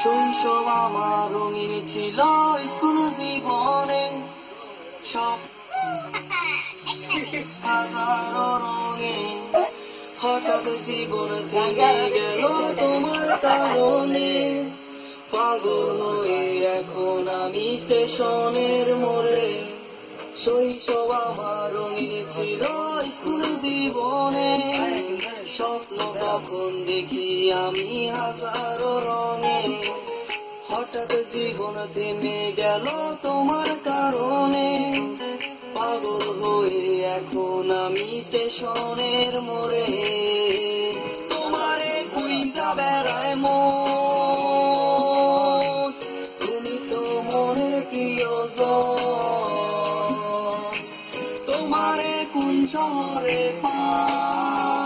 শৈশব আমার রঙিন ছিল স্কুল জীবনে সব হাজারো রঙে হঠাৎ জীবন থেমে গেল তোমার কারণে। পাগল হয়ে এখন আমি স্টেশনের মোড়ে। শৈশব আমার রঙিন ছিল স্কুল জীবনে। স্বপ্ন তখন দেখি আমি হাজারো রঙে। হঠাৎ জীবন থেমে গেল তোমার কারণে। এখন আমি স্টেশনের মোড়ে। তোমারে কুইন্টা বেড়ায় মন। তুমি তো মনের প্রিয়জন। তোমারে কোন শহরে পাই?